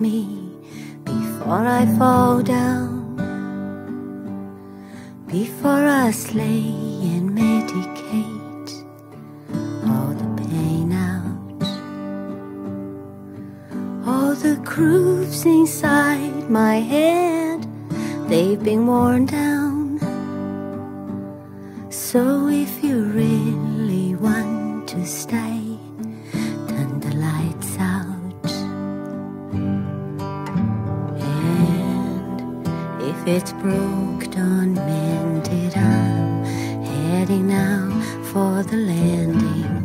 me before I fall down. Before I slay and medicate all the pain out, all the grooves inside my head, they've been worn down. So if you really want to stay, it's broke, don't mend it. I'm heading now for the landing.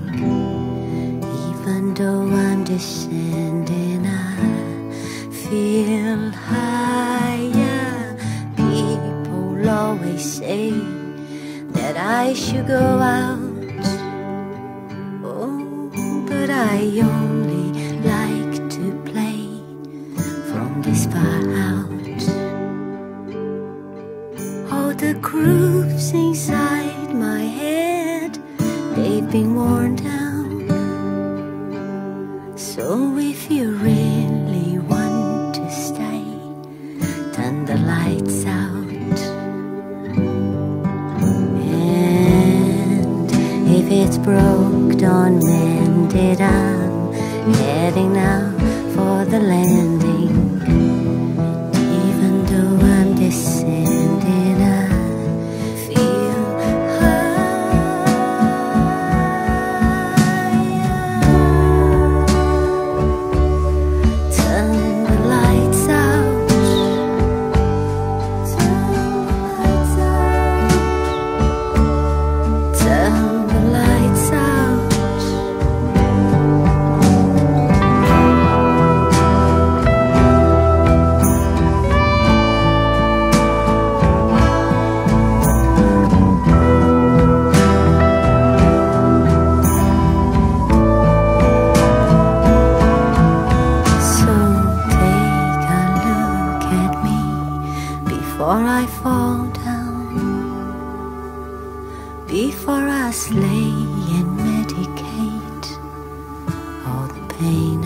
Even though I'm descending, I feel higher. People always say that I should go out. Oh, but I only grooves inside my head, they've been worn down. So if you really want to stay, turn the lights out. And if it's broke, don't mend it. I'm heading now for the landing. Fall down, before I slay and medicate all the pain.